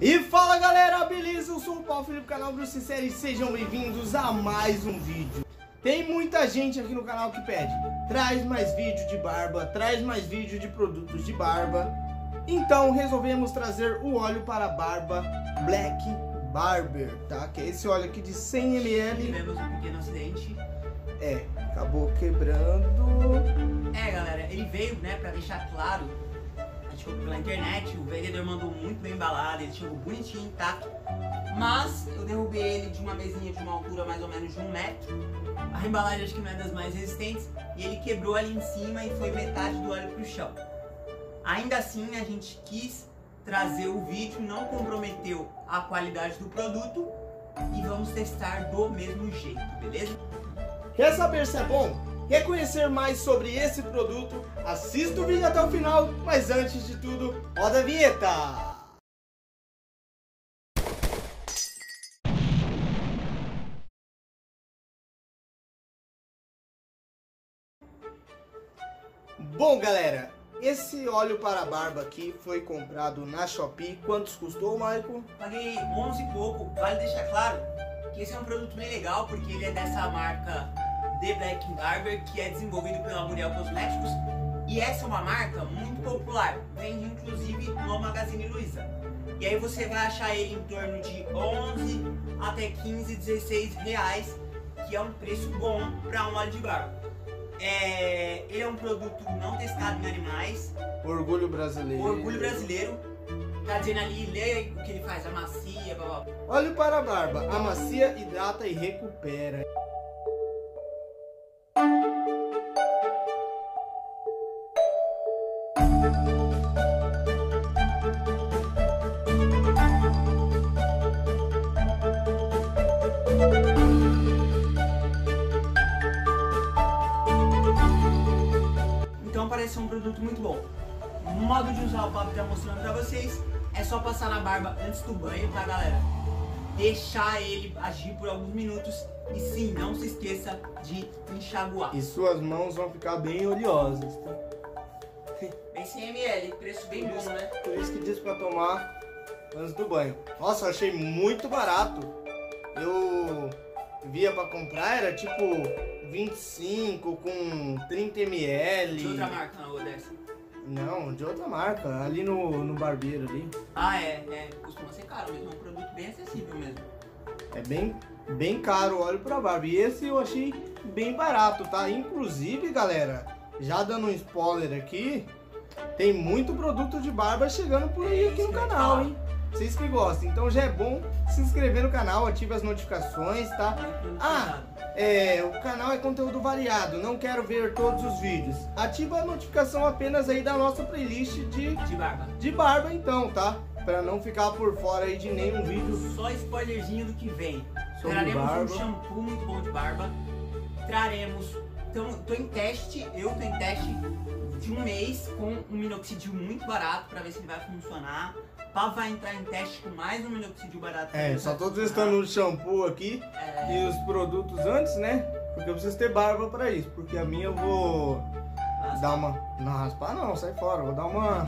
E fala galera, beleza? Eu sou o Paulo Felipe, canal Bruce Sincero e sejam bem-vindos a mais um vídeo. Tem muita gente aqui no canal que pede, traz mais vídeo de barba, traz mais vídeo de produtos de barba. Então resolvemos trazer o óleo para barba Black Barber, tá? Que é esse óleo aqui de 100ml. Tivemos um pequeno acidente. É, acabou quebrando. É, galera, ele veio, né, pra deixar claro. Gente pela internet, o vendedor mandou muito bem embalado, ele chegou bonitinho, intacto. Mas eu derrubei ele de uma mesinha de uma altura mais ou menos de um metro. A embalagem acho que não é das mais resistentes. E ele quebrou ali em cima e foi metade do óleo pro chão. Ainda assim, a gente quis trazer o vídeo, não comprometeu a qualidade do produto e vamos testar do mesmo jeito, beleza? Quer saber se é bom? Quer conhecer mais sobre esse produto? Assista o vídeo até o final, mas antes de tudo, roda a vinheta! Bom galera, esse óleo para barba aqui foi comprado na Shopee. Quantos custou, Michael? Paguei 11 e pouco. Vale deixar claro que esse é um produto bem legal porque ele é dessa marca The Black Barber que é desenvolvido pela Muriel Cosméticos e essa é uma marca muito popular, vende inclusive no Magazine Luiza. E aí você vai achar ele em torno de 11 até 15, 16 reais, que é um preço bom para um óleo de barba. É, ele é um produto não testado em animais, Orgulho brasileiro. orgulho brasileiro. Tá dizendo ali, lê o que ele faz, amacia, blá blá. Óleo para barba, amacia, hidrata e recupera. Então parece ser um produto muito bom. O modo de usar o papo tá mostrando pra vocês. É só passar na barba antes do banho, tá galera? Deixar ele agir por alguns minutos. E sim, não se esqueça de enxaguar. E suas mãos vão ficar bem oleosas, tá? Bem 100 ml, preço bem bom, né? Por isso que diz pra tomar antes do banho. Nossa, eu achei muito barato. Eu via pra comprar, era tipo 25 com 30 ml. De outra marca não, dessa. Não, de outra marca, ali no, no barbeiro ali. Ah, é, é. Costuma ser caro mesmo, é um produto bem acessível mesmo. É bem, bem caro o óleo pra barba. E esse eu achei bem barato, tá? Inclusive, galera, já dando um spoiler aqui, tem muito produto de barba chegando por aí É aqui isso no canal, hein? Vocês que gostam. Então já é bom se inscrever no canal, ative as notificações, tá? Ah, é, o canal é conteúdo variado, não quero ver todos os vídeos. Ativa a notificação apenas aí da nossa playlist de, de barba. de barba então, tá? Pra não ficar por fora aí de nenhum vídeo Só spoilerzinho do que vem. Traremos um shampoo muito bom de barba. Traremos. Então, tô em teste, eu tô em teste um mês com um minoxidil muito barato pra ver se ele vai funcionar. Pá vai entrar em teste com mais um minoxidil barato. É, só tô testando o shampoo aqui. É, e os produtos antes, né? Porque eu preciso ter barba pra isso. Porque a minha eu vou mas- dar uma. Não, raspar não, sai fora. Vou dar uma.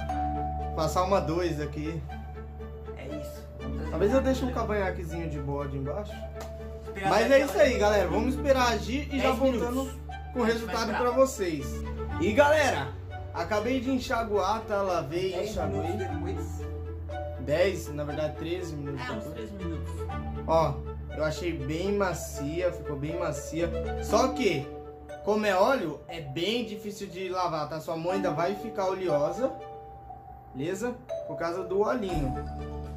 Passar uma 2 aqui. é isso. Talvez eu deixe um cavanhaquezinho de bode embaixo. Esperar Mas é isso aí, galera. Vamos esperar agir e já 10 voltando minutos. com o resultado esperar. vocês. E galera, acabei de enxaguar, tá? Lavei, 10 enxaguei. depois. 10, na verdade 13 minutos É, uns depois. 3 minutos. Ó, eu achei bem macia, ficou bem macia. Só que, como é óleo, é bem difícil de lavar, tá? Sua mão ainda vai ficar oleosa, beleza? Por causa do olhinho.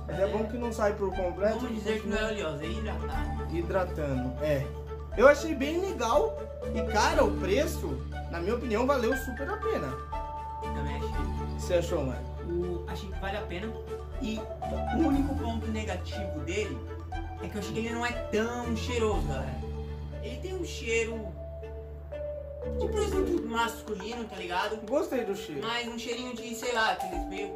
Mas é bom que não sai por completo. Vamos dizer que não é oleosa, é hidratado. hidratando. É. Eu achei bem legal e cara, o preço, na minha opinião, valeu super a pena. Você achou, mano? O- achei que vale a pena. E o único ponto negativo dele é que eu achei que ele não é tão cheiroso, galera. Ele tem um cheiro de produto masculino, tá ligado? Gostei do cheiro. Mas um cheirinho de, sei lá, aqueles meio.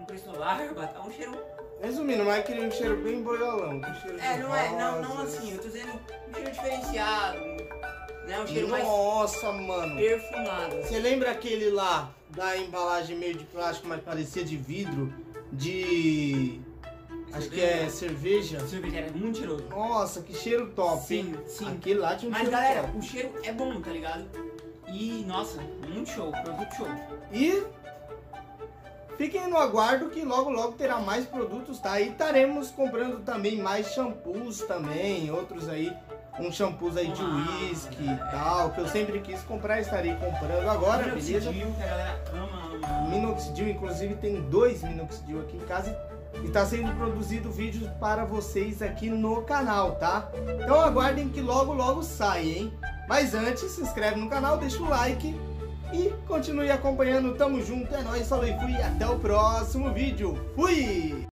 Um preço larva, tá? Um cheiro. Resumindo, mas queria um cheiro bem boiolão. com cheiro É, não é, não, não assim, eu tô dizendo um cheiro diferenciado, né? Um cheiro mais Nossa, mano. perfumado. Você lembra aquele lá da embalagem meio de plástico, mas parecia de vidro? De Acho que é cerveja. Cerveja era muito cheiroso. Nossa, que cheiro top, Sim, sim. Aquele lá tinha um Mas cheiro galera, top. o cheiro é bom, tá ligado? E, nossa, muito show, produto show. E fiquem no aguardo que logo logo terá mais produtos, tá? E estaremos comprando também mais shampoos também, outros aí, uns shampoos aí de uísque e tal, que eu sempre quis comprar, estarei comprando agora, beleza? Minoxidil, que a galera ama, ama. Minoxidil, inclusive tem dois minoxidil aqui em casa e está sendo produzido vídeos para vocês aqui no canal, tá? Então aguardem que logo logo sai, hein? Mas antes, se inscreve no canal, deixa o like e continue acompanhando. Tamo junto, é nóis, falou e fui, até o próximo vídeo. Fui!